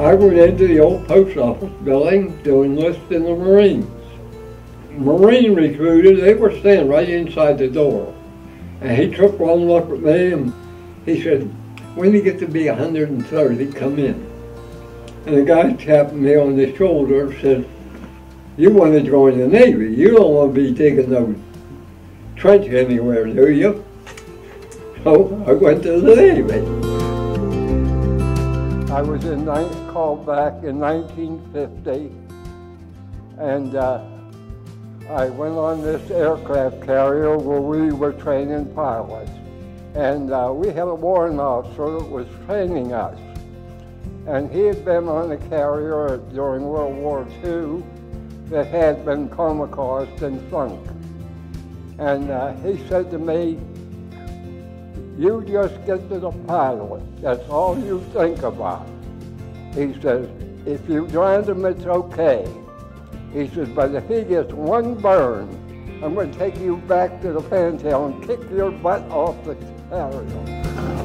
I went into the old post office building to enlist in the Marines. Marine recruiters, they were standing right inside the door. And he took one look at me and he said, when you get to be 130, come in. And the guy tapped me on the shoulder and said, you want to join the Navy. You don't want to be digging no trench anywhere, do you? So I went to the Navy. I was in, called back in 1950, and uh, I went on this aircraft carrier where we were training pilots. And uh, we had a warrant officer that was training us. And he had been on a carrier during World War II that had been kamikazed and sunk. And uh, he said to me, you just get to the pilot. That's all you think about. He says, if you join him, it's okay. He says, but if he gets one burn, I'm going to take you back to the fantail and kick your butt off the carrier.